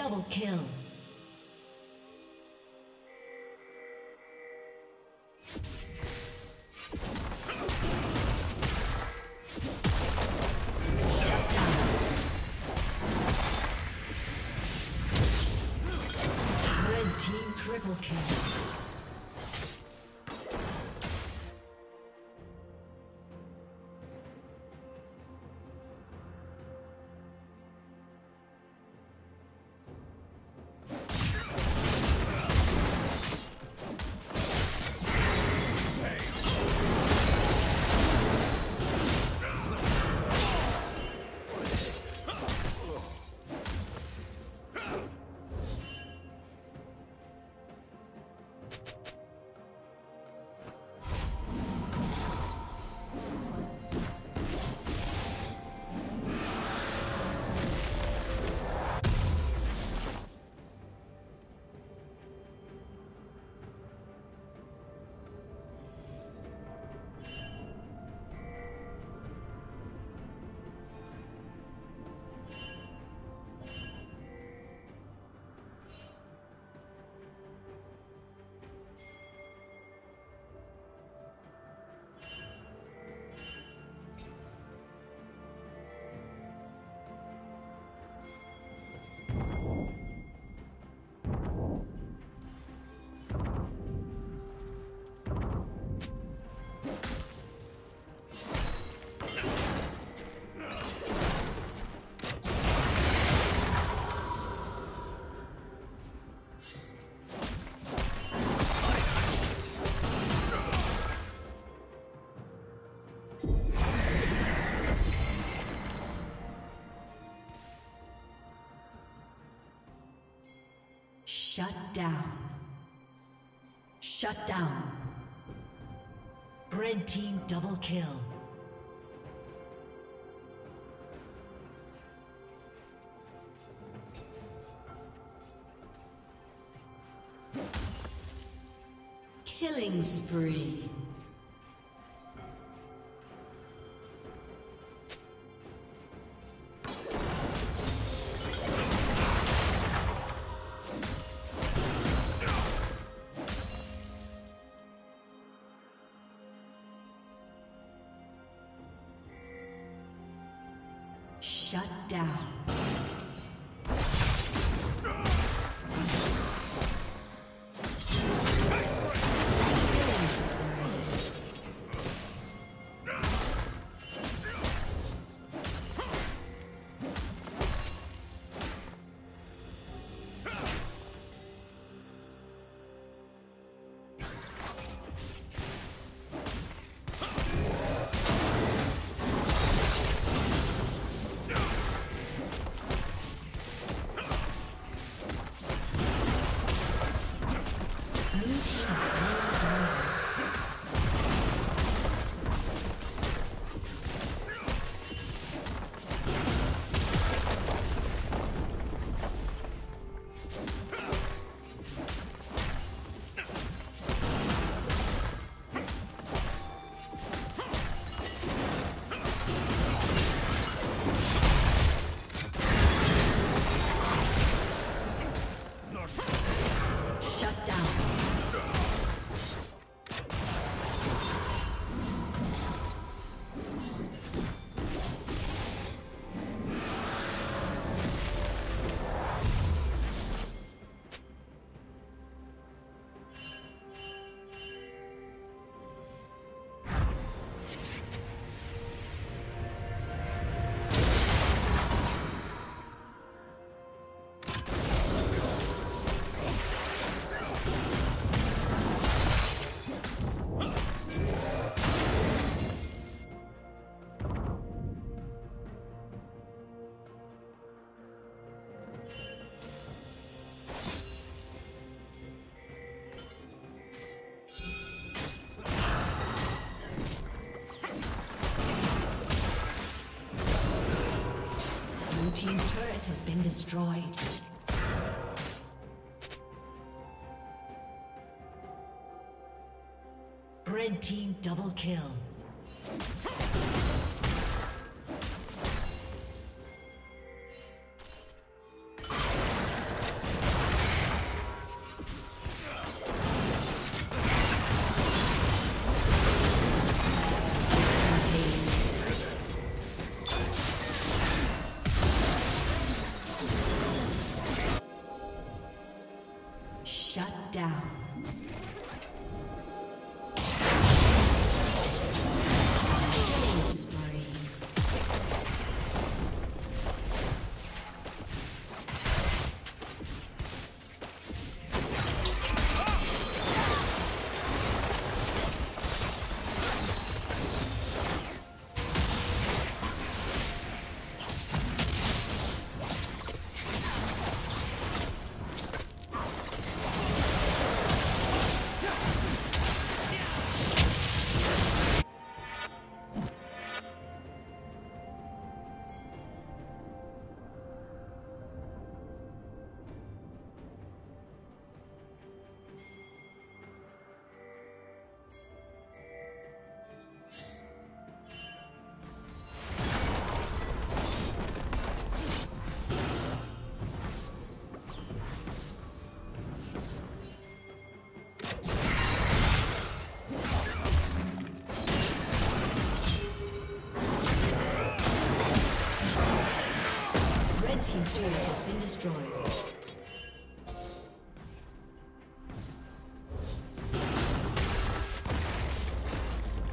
double kill. Shut down. Shut down. Red team double kill. Killing spree. Been destroyed. Red team double kill.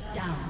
Shut down.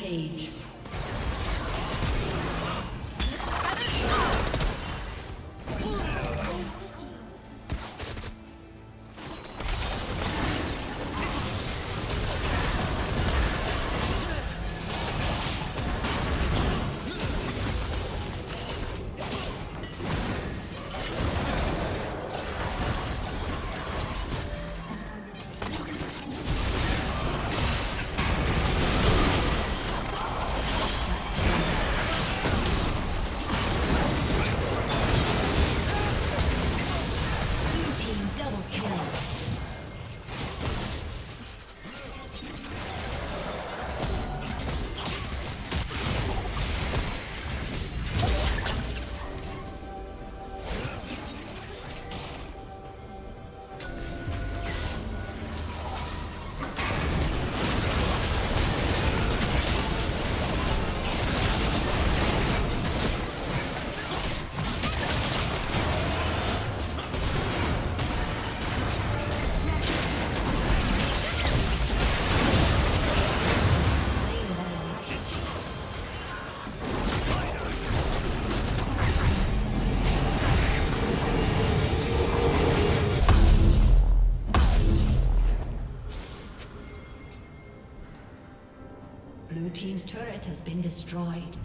Rampage. Been destroyed.